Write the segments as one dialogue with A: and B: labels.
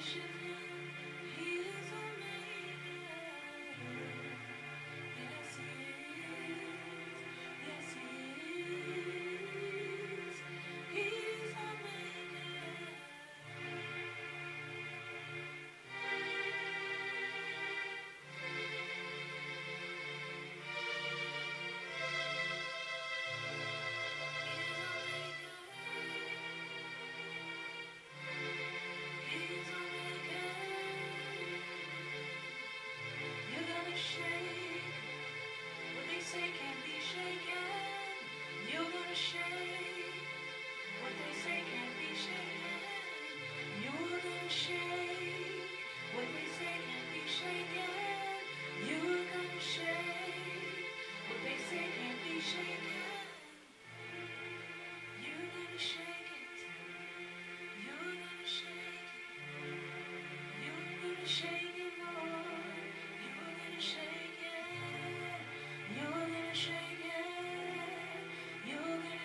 A: passion.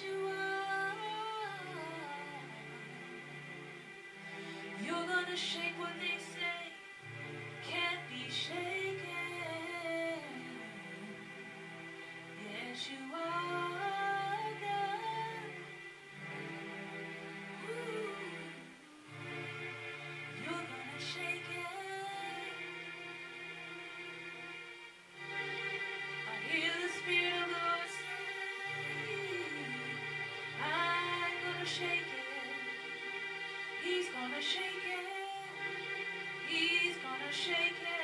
A: You're gonna shake what they say. gonna shake it. He's gonna shake it. He's gonna shake it.